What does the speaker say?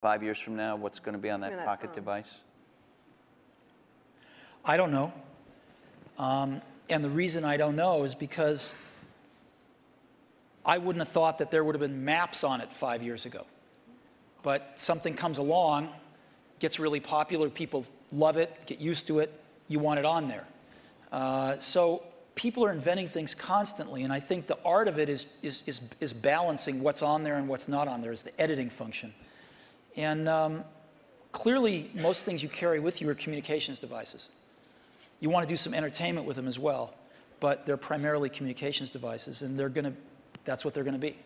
five years from now, what's going to be on that that pocket phone. device? I don't know. Um, and the reason I don't know is because I wouldn't have thought that there would have been maps on it five years ago. But something comes along, gets really popular, people love it, get used to it, you want it on there. Uh, so people are inventing things constantly, and I think the art of it is, is, is, is balancing what's on there and what's not on there, is the editing function. And um, clearly, most things you carry with you are communications devices. You want to do some entertainment with them as well, but they're primarily communications devices, and they're going to, that's what they're going to be.